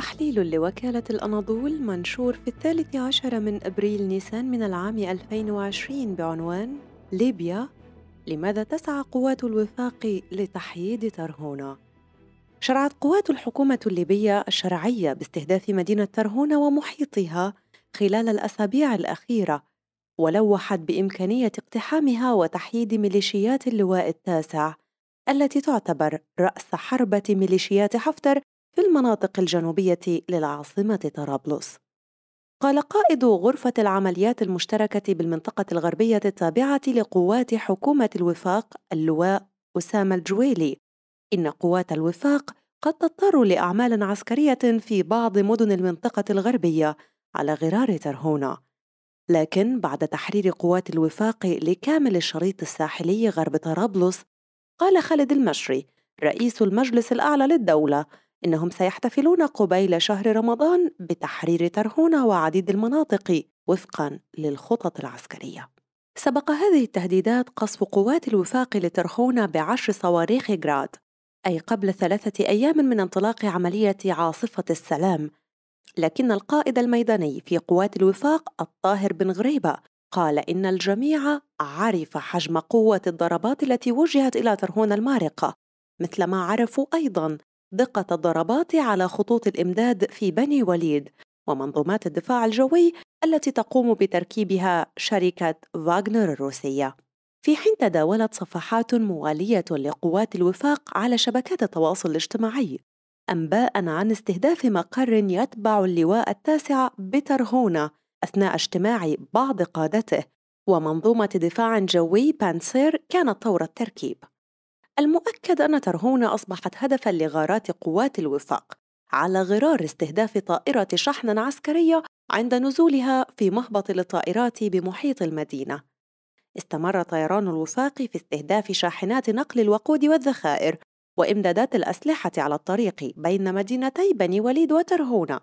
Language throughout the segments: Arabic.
تحليل لوكالة الأناضول منشور في الثالث عشر من أبريل نيسان من العام 2020 بعنوان ليبيا لماذا تسعى قوات الوفاق لتحييد ترهونة؟ شرعت قوات الحكومة الليبية الشرعية باستهداف مدينة ترهونة ومحيطها خلال الأسابيع الأخيرة ولوحت بإمكانية اقتحامها وتحييد ميليشيات اللواء التاسع التي تعتبر رأس حربة ميليشيات حفتر في المناطق الجنوبية للعاصمة طرابلس. قال قائد غرفة العمليات المشتركة بالمنطقة الغربية التابعة لقوات حكومة الوفاق اللواء أسامة الجويلي إن قوات الوفاق قد تضطر لأعمال عسكرية في بعض مدن المنطقة الغربية على غرار ترهونة لكن بعد تحرير قوات الوفاق لكامل الشريط الساحلي غرب طرابلس قال خالد المشري رئيس المجلس الأعلى للدولة إنهم سيحتفلون قبيل شهر رمضان بتحرير ترهونة وعديد المناطق وفقا للخطط العسكرية. سبق هذه التهديدات قصف قوات الوفاق لترهونة بعشر صواريخ جراد أي قبل ثلاثة أيام من انطلاق عملية عاصفة السلام. لكن القائد الميداني في قوات الوفاق الطاهر بن غريبة قال إن الجميع عرف حجم قوة الضربات التي وجهت إلى ترهون المارقة مثلما عرفوا أيضا دقة الضربات على خطوط الإمداد في بني وليد ومنظومات الدفاع الجوي التي تقوم بتركيبها شركة فاغنر الروسية. في حين تداولت صفحات موالية لقوات الوفاق على شبكات التواصل الاجتماعي أنباء عن استهداف مقر يتبع اللواء التاسع بترهونة أثناء اجتماع بعض قادته ومنظومة دفاع جوي بانسير كانت طور التركيب. المؤكد أن ترهونة أصبحت هدفاً لغارات قوات الوفاق على غرار استهداف طائرة شحن عسكرية عند نزولها في مهبط للطائرات بمحيط المدينة. استمر طيران الوفاق في استهداف شاحنات نقل الوقود والذخائر وإمدادات الأسلحة على الطريق بين مدينتي بني وليد وترهونة.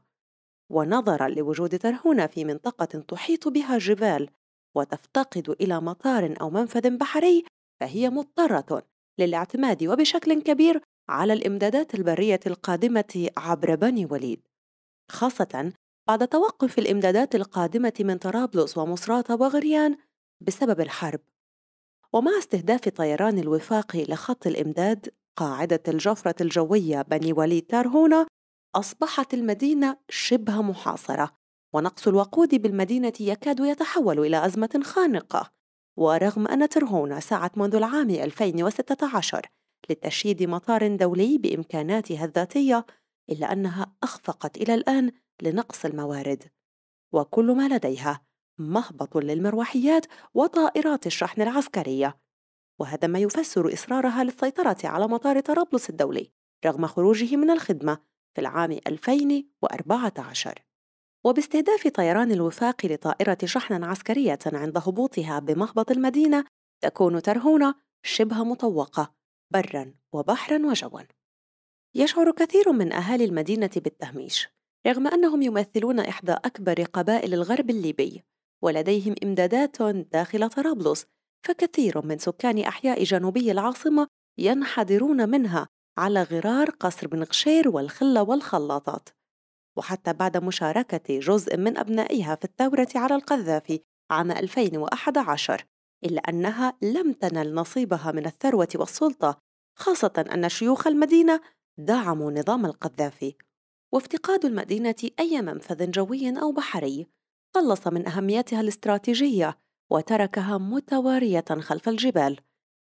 ونظرا لوجود ترهونة في منطقة تحيط بها جبال وتفتقد إلى مطار أو منفذ بحري فهي مضطرة للاعتماد وبشكل كبير على الإمدادات البرية القادمة عبر بني وليد. خاصة بعد توقف الإمدادات القادمة من طرابلس ومصراتة وغريان بسبب الحرب. ومع استهداف طيران الوفاق لخط الإمداد قاعدة الجفرة الجوية بني وليد تارهونة أصبحت المدينة شبه محاصرة ونقص الوقود بالمدينة يكاد يتحول إلى أزمة خانقة. ورغم أن ترهونة سعت منذ العام 2016 لتشييد مطار دولي بإمكاناتها الذاتية إلا أنها أخفقت إلى الآن لنقص الموارد. وكل ما لديها مهبط للمروحيات وطائرات الشحن العسكرية. وهذا ما يفسر إصرارها للسيطرة على مطار طرابلس الدولي رغم خروجه من الخدمة في العام 2014 وباستهداف طيران الوفاق لطائرة شحن عسكرية عند هبوطها بمهبط المدينة تكون ترهونة شبه مطوقة برا وبحرا وجوا. يشعر كثير من أهالي المدينة بالتهميش رغم أنهم يمثلون إحدى أكبر قبائل الغرب الليبي ولديهم إمدادات داخل طرابلس فكثير من سكان أحياء جنوبي العاصمة ينحدرون منها على غرار قصر بن غشير والخلة والخلاطات. وحتى بعد مشاركة جزء من أبنائها في الثورة على القذافي عام 2011 إلا أنها لم تنل نصيبها من الثروة والسلطة خاصة أن شيوخ المدينة دعموا نظام القذافي. وافتقاد المدينة أي منفذ جوي أو بحري قلص من أهميتها الاستراتيجية وتركها متوارية خلف الجبال.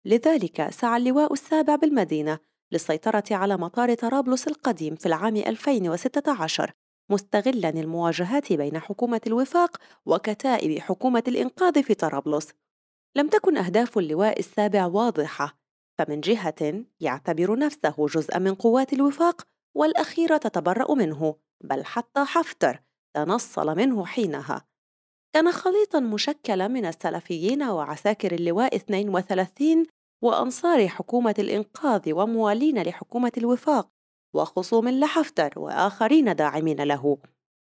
لذلك سعى اللواء السابع بالمدينة للسيطرة على مطار طرابلس القديم في العام 2016 مستغلا المواجهات بين حكومة الوفاق وكتائب حكومة الإنقاذ في طرابلس. لم تكن أهداف اللواء السابع واضحة فمن جهة يعتبر نفسه جزءا من قوات الوفاق والأخيرة تتبرأ منه بل حتى حفتر تنصل منه حينها. كان خليطا مشكلا من السلفيين وعساكر اللواء 32 وأنصار حكومة الإنقاذ وموالين لحكومة الوفاق. وخصوم لحفتر وآخرين داعمين له.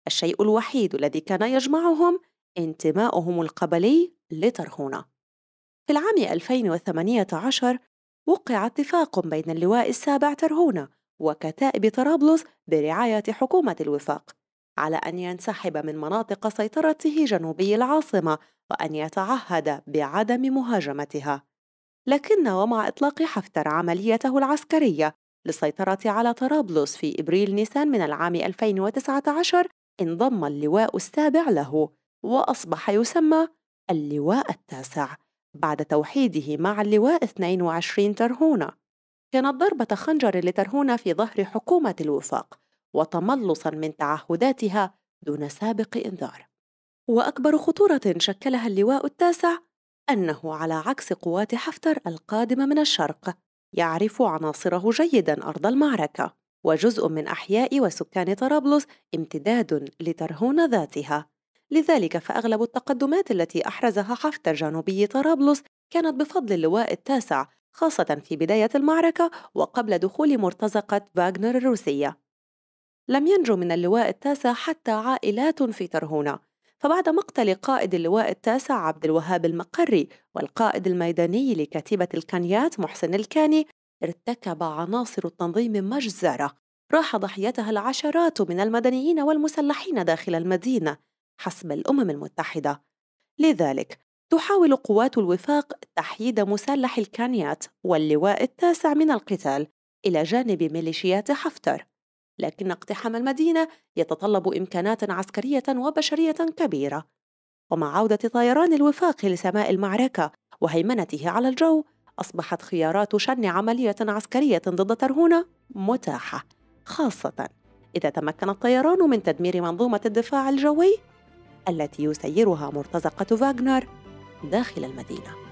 الشيء الوحيد الذي كان يجمعهم انتماؤهم القبلي لترهونة في العام 2018 وقع اتفاق بين اللواء السابع ترهونة وكتائب طرابلس برعاية حكومة الوفاق على أن ينسحب من مناطق سيطرته جنوبي العاصمة وأن يتعهد بعدم مهاجمتها. لكن ومع إطلاق حفتر عمليته العسكرية للسيطرة على طرابلس في إبريل نيسان من العام 2019 انضم اللواء السابع له وأصبح يسمى اللواء التاسع بعد توحيده مع اللواء 22 ترهونة. كانت ضربة خنجر لترهونة في ظهر حكومة الوفاق وتملصا من تعهداتها دون سابق إنذار. وأكبر خطورة شكلها اللواء التاسع أنه على عكس قوات حفتر القادمة من الشرق يعرف عناصره جيدا أرض المعركة وجزء من أحياء وسكان طرابلس امتداد لترهون ذاتها. لذلك فأغلب التقدمات التي أحرزها حفتر جنوبي طرابلس كانت بفضل اللواء التاسع خاصة في بداية المعركة وقبل دخول مرتزقة فاغنر الروسية. لم ينجو من اللواء التاسع حتى عائلات في ترهونة. فبعد مقتل قائد اللواء التاسع عبد الوهاب المقري والقائد الميداني لكتيبة الكانيات محسن الكاني ارتكب عناصر التنظيم مجزرة راح ضحيتها العشرات من المدنيين والمسلحين داخل المدينة حسب الأمم المتحدة. لذلك تحاول قوات الوفاق تحييد مسلح الكانيات واللواء التاسع من القتال إلى جانب ميليشيات حفتر. لكن اقتحام المدينة يتطلب إمكانات عسكرية وبشرية كبيرة. ومع عودة طيران الوفاق لسماء المعركة وهيمنته على الجو أصبحت خيارات شن عملية عسكرية ضد ترهونة متاحة خاصة إذا تمكن الطيران من تدمير منظومة الدفاع الجوي التي يسيرها مرتزقة فاغنر داخل المدينة.